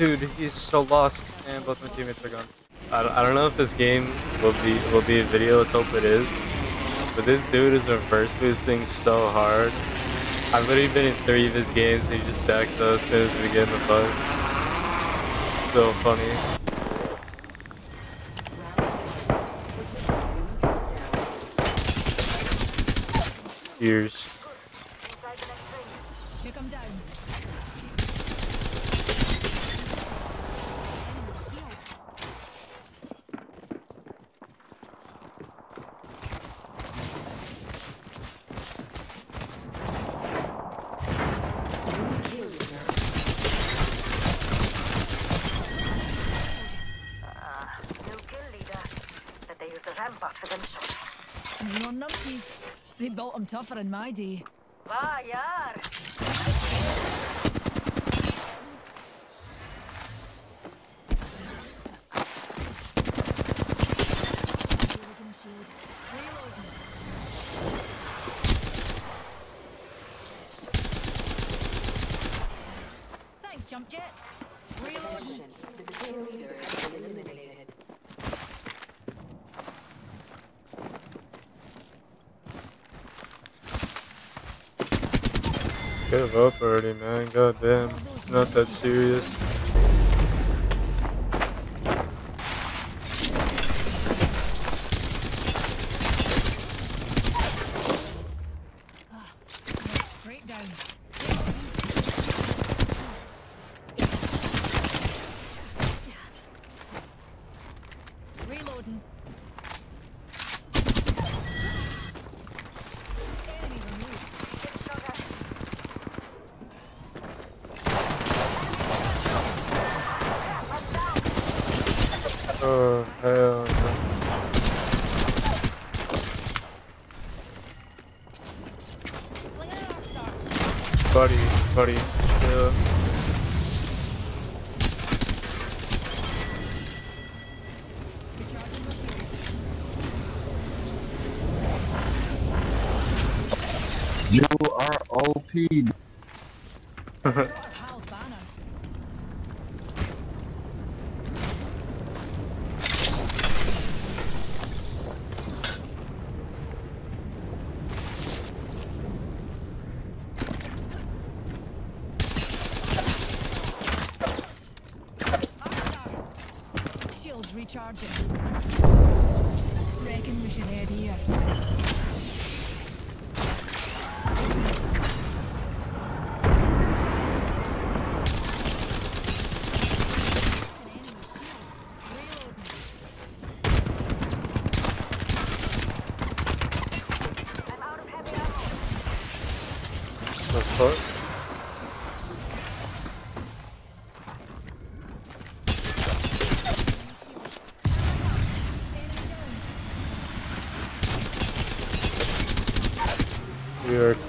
Dude, he's so lost, and both my teammates are gone. I don't, I don't know if this game will be will be a video. Let's hope it is. But this dude is reverse boosting so hard. I've literally been in three of his games, and he just backs us as soon as we get in the bus. So funny. Years. Take him down. New kill leader. Bet they use a rampart for them shots. No numpties. They built him tougher in my day. Va, yar. Reloading shield. Reloading. Thanks, jump jets. Reloading. Give up already, man. God damn. It's not that serious. Straight down. Reloading. Enemy removed. Oh, hell no. Fling an arc star. Buddy, buddy, chill. Recharging my shields. You are OP.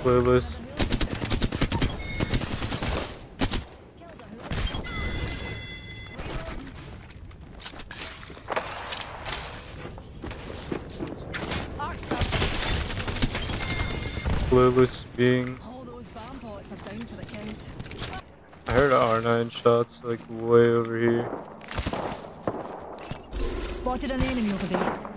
clueless. Clueless being. All those bomb pots are down to the count. I heard R9 shots like way over here. Spotted an enemy over there.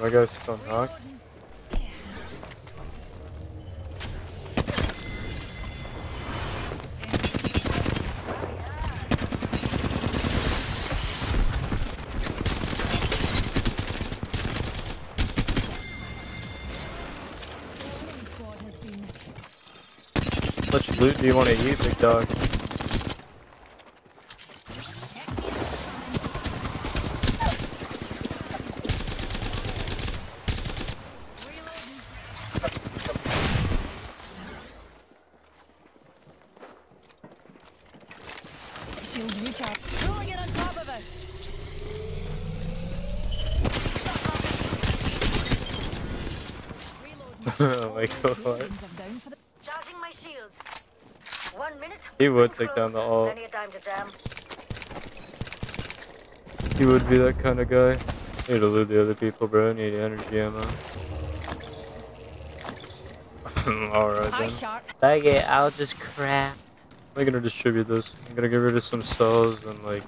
my guy's still knocked. How much loot do you want to eat, big dog? Shields recharge. It on top of us. Oh my god. Shields are down for the- Charging my shields. One minute. He would take down the close, ult. Plenty of time to jam. He would be that kind of guy. Need to loot the other people, bro. Need energy ammo. Alright Eye then. sharp. It, I'll just craft. I'm gonna distribute this. I'm gonna get rid of some cells and like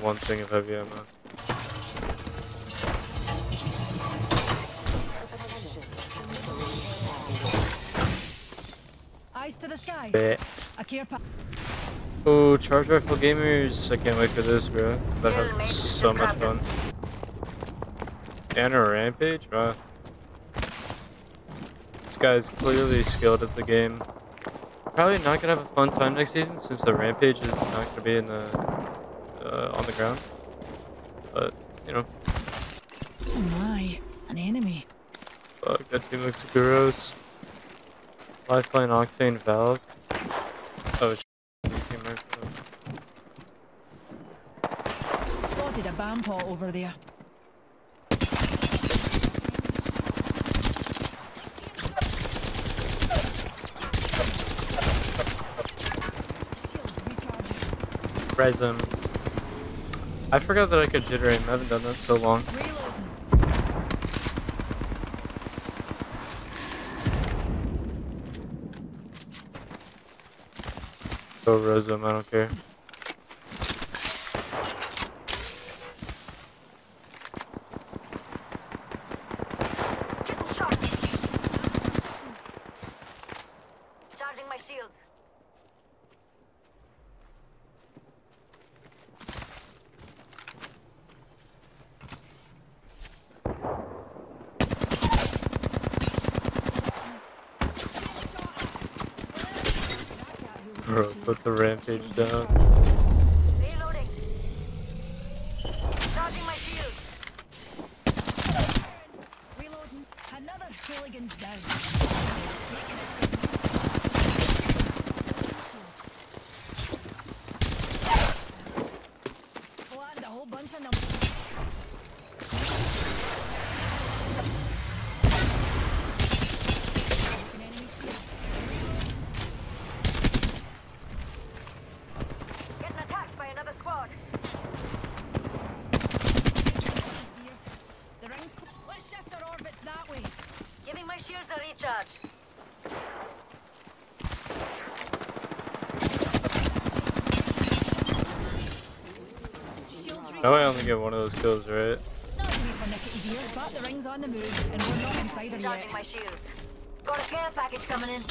one thing of heavy ammo. Eyes to the skies. Bet. A care pa- Oh, charge rifle gamers! I can't wait for this, bro. That Kill have so much fun. distracted. And a rampage, wow. This guy's clearly skilled at the game. Probably not gonna have a fun time next season since the rampage is not gonna be in the uh, on the ground. But you know, Oh my. An enemy. fuck that team looks gross. Lifeline Octane Valk. Oh, sh- team Merc- Spotted a bomb over there. Res him. I forgot that I could jitter him. I haven't done that so long. Go him. I don't care. Charging my shields. Put the rampage down. Reloading. Charging my shields. Reloading. Another hooligan's down. Flattened a whole bunch of numbers. An enemy shield. Getting attacked by another squad. Sears. The ring's cl- Let's shift our orbits that way. Giving my shields a recharge. I only get one of those kills, right? Not the ring's on the move, and we're not inside yet. My shields. Got a care package coming in.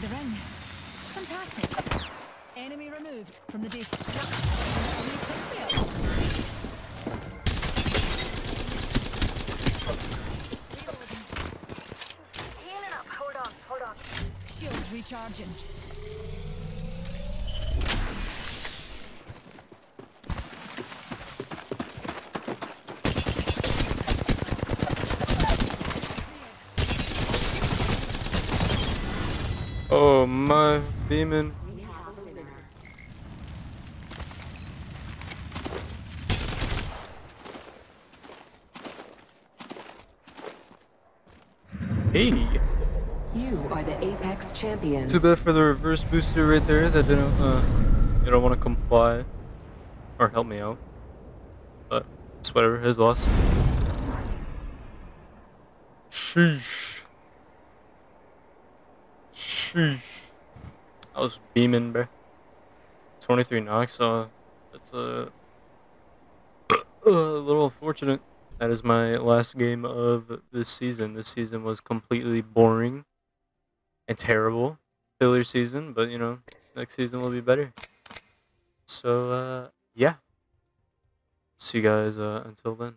The ring. Fantastic. Enemy removed from the base. Healing up. Hold on. Hold on. Shields recharging. Oh my demon. Hey. You are the Apex champions. Too bad for the reverse booster right there that didn't, uh, you don't want to comply or help me out. But it's whatever, his loss. Sheesh. Sheesh. I was beaming, bro. 23 knocks, so that's a, a little unfortunate. That is my last game of this season. This season was completely boring and terrible filler season, but you know, next season will be better. So uh yeah. See you guys uh until then.